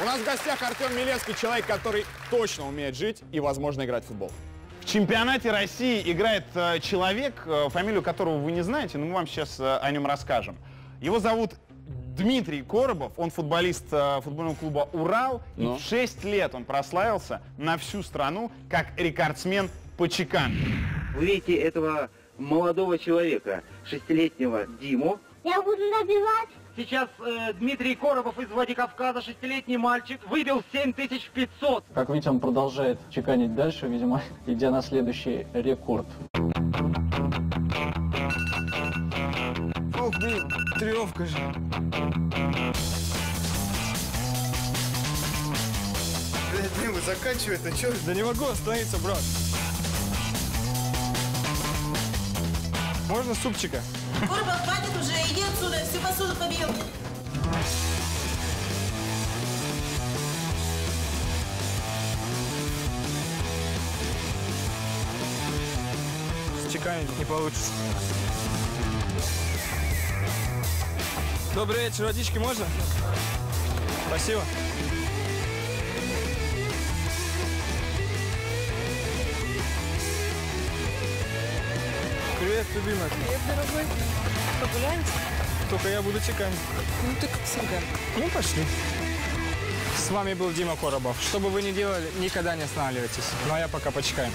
У нас в гостях Артем Милецкий, человек, который точно умеет жить и, возможно, играть в футбол. В чемпионате России играет э, человек, э, фамилию которого вы не знаете, но мы вам сейчас э, о нем расскажем. Его зовут Дмитрий Коробов, он футболист футбольного клуба «Урал», Ну? и в 6 лет он прославился на всю страну как рекордсмен по чеканке. Вы видите этого молодого человека, шестилетнего Диму. Я буду набивать. Сейчас э, Дмитрий Коробов из Владикавказа, шестилетний мальчик, выбил 7500. Как видите, он продолжает чеканить дальше, видимо, идя на следующий рекорд. Ох, блин, тревка же. Блядь, Дима, заканчивай это, чё? Да не могу остановиться, брат. Можно супчика? Коробов, посуду побил. Чеканить не получится. Добрый вечер, водички можно? Спасибо. Привет, любимая. Привет, дорогой. Погуляемте? Только я буду чеканить. Ну, ты как всегда. Ну, пошли. С вами был Дима Коробов. Что бы вы ни делали, никогда не останавливайтесь. Ну, а я пока почекаем.